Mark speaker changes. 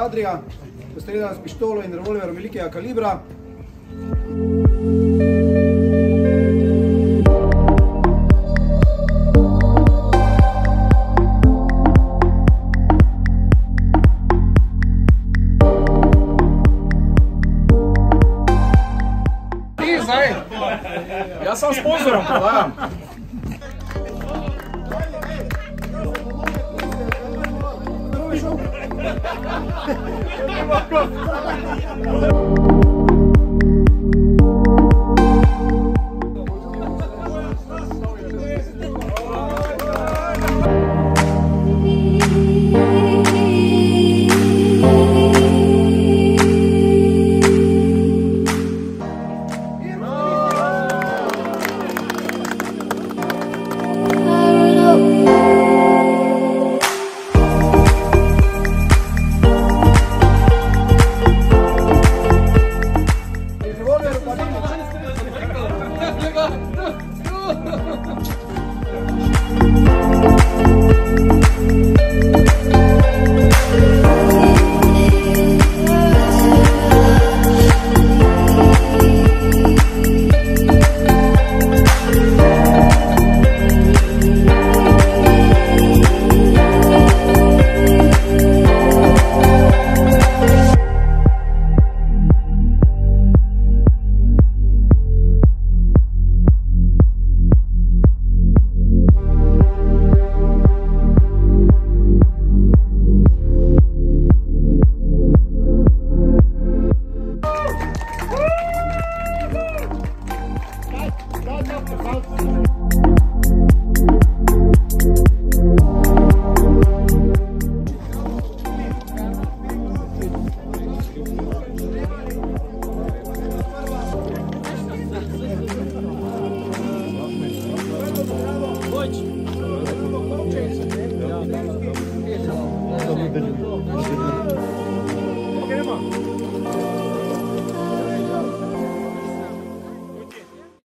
Speaker 1: Slovenija, postreljena s pištolo in revolverom velikega kalibra.
Speaker 2: Jaz sem sponzorom
Speaker 1: Fuck off. Good
Speaker 3: night.